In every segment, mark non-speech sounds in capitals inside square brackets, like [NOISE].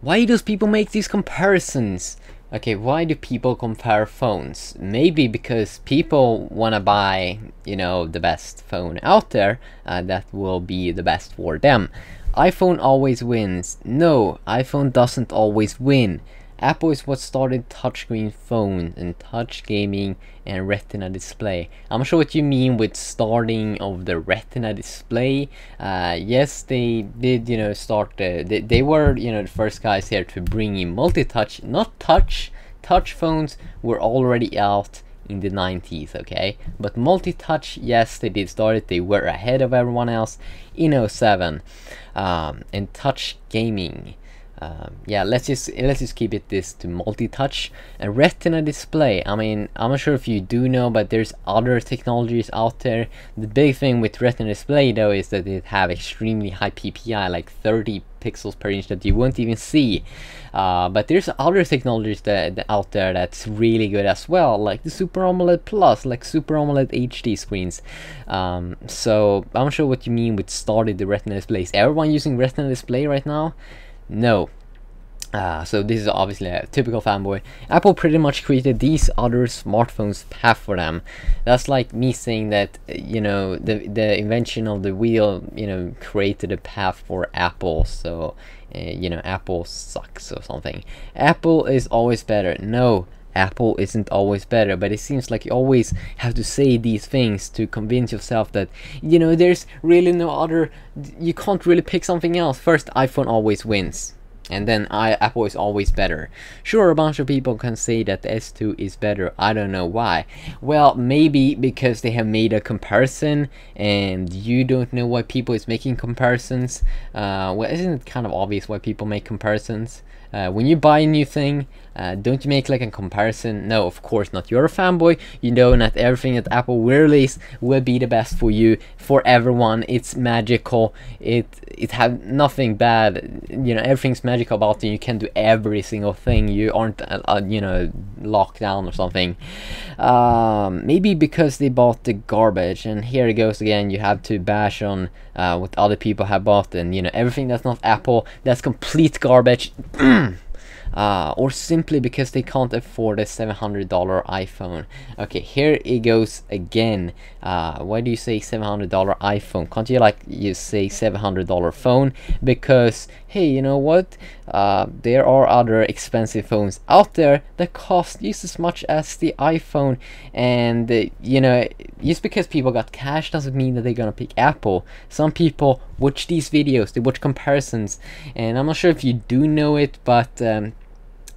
why does people make these comparisons? Okay, why do people compare phones? Maybe because people want to buy, you know, the best phone out there uh, that will be the best for them. iPhone always wins. No, iPhone doesn't always win. Apple is what started touchscreen phone and touch gaming and retina display. I'm sure what you mean with starting of the retina display. Uh, yes, they did, you know, start, the, they, they were, you know, the first guys here to bring in multi-touch, not touch. Touch phones were already out in the 90s, okay? But multi-touch, yes, they did start it. They were ahead of everyone else in 07. Um, and touch gaming um, yeah let's just let's just keep it this to multi-touch and retina display. I mean i'm not sure if you do know but there's other technologies out there. The big thing with retina display though is that it have extremely high ppi like 30 pixels per inch that you won't even see. Uh, but there's other technologies that, that, out there that's really good as well like the super amoled plus like super amoled hd screens. Um, so i'm not sure what you mean with started the retina displays. Everyone using retina display right now no. Uh, so this is obviously a typical fanboy. Apple pretty much created these other smartphones path for them. That's like me saying that you know the the invention of the wheel you know created a path for Apple. So uh, you know Apple sucks or something. Apple is always better. No, Apple isn't always better, but it seems like you always have to say these things to convince yourself that, you know, there's really no other, you can't really pick something else. First, iPhone always wins. And then I, Apple is always better. Sure, a bunch of people can say that the S2 is better. I don't know why. Well, maybe because they have made a comparison and you don't know why people is making comparisons. Uh, well, isn't it kind of obvious why people make comparisons? Uh, when you buy a new thing, uh, don't you make like a comparison? No, of course not. You're a fanboy. You know that everything that Apple will release will be the best for you, for everyone. It's magical. It it have nothing bad. You know everything's magical about it. You can do every single thing. You aren't uh, uh you know locked down or something. Um, maybe because they bought the garbage, and here it goes again. You have to bash on uh, what other people have bought, and you know everything that's not Apple. That's complete garbage. [CLEARS THROAT] uh, or simply because they can't afford a $700 iPhone. Okay, here it goes again. Uh, why do you say $700 iPhone? Can't you like you say $700 phone? Because hey, you know what? Uh, there are other expensive phones out there that cost just as much as the iPhone, and uh, you know, just because people got cash doesn't mean that they're gonna pick Apple. Some people watch these videos, they watch comparisons, and I'm not sure if you do know it, but um,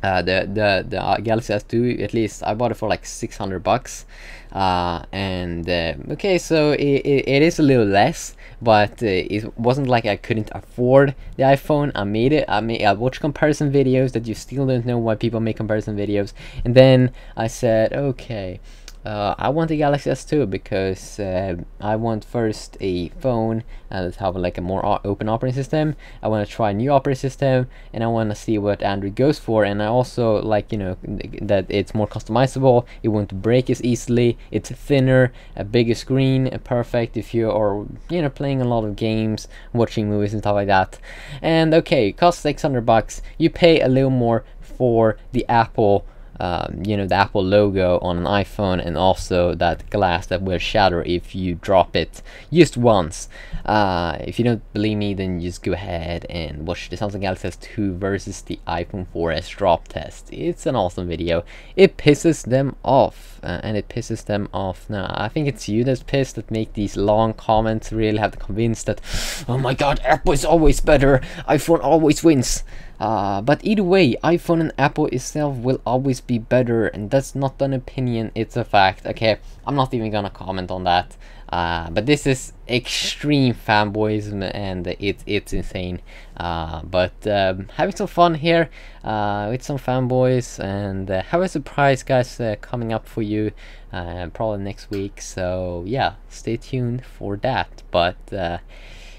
uh, the the the uh, Galaxy S2 at least I bought it for like 600 bucks. Uh, and uh, okay so it, it, it is a little less but uh, it wasn't like I couldn't afford the iPhone. I made it I made I watched comparison videos that you still don't know why people make comparison videos. And then I said okay uh, I want the Galaxy S2 because uh, I want first a phone uh, that have like a more open operating system. I want to try a new operating system and I want to see what Android goes for. And I also like you know that it's more customizable. It won't break as easily. It's thinner, a bigger screen, perfect if you are you know playing a lot of games, watching movies and stuff like that. And okay, costs 600 bucks. You pay a little more for the Apple um, you know the Apple logo on an iPhone and also that glass that will shatter if you drop it just once. Uh, if you don't believe me, then just go ahead and watch the Samsung Galaxy S2 versus the iPhone 4S drop test. It's an awesome video. It pisses them off, uh, and it pisses them off. Now, I think it's you that's pissed that make these long comments. Really have to convince that, oh my God, Apple is always better. iPhone always wins. Uh, but either way, iPhone and Apple itself will always be better, and that's not an opinion, it's a fact. Okay, I'm not even gonna comment on that. Uh, but this is extreme fanboyism and it, it's insane. Uh, but um, having some fun here uh, with some fanboys and uh, have a surprise guys coming up for you probably next week. So yeah, stay tuned for that. But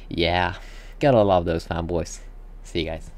yeah, gotta love those fanboys. See you guys.